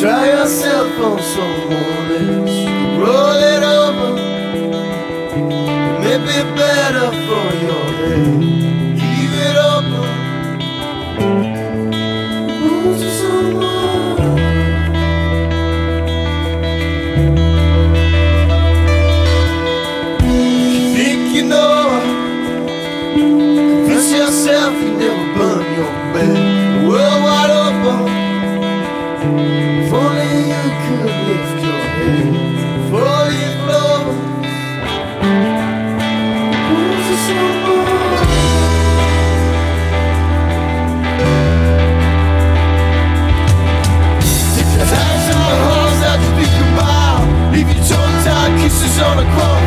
Try yourself on someone else. Roll it over It may be better for your head. You on the chrome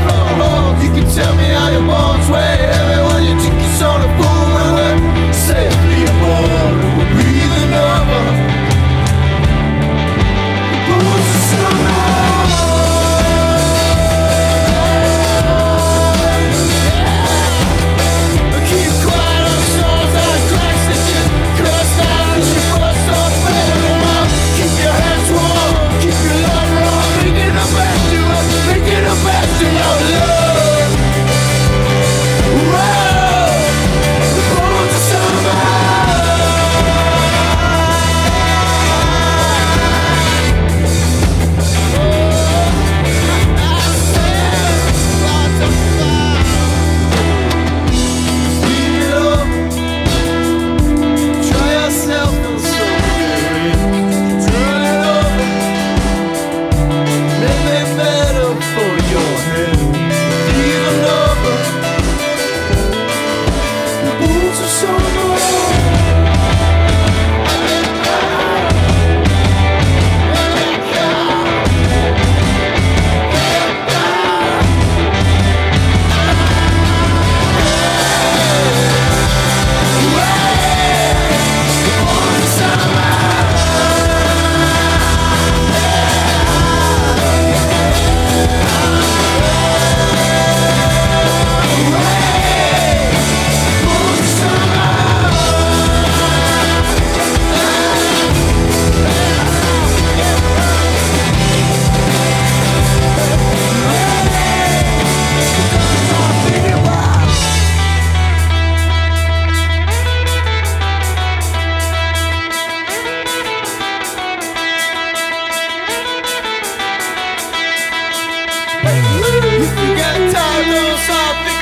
something.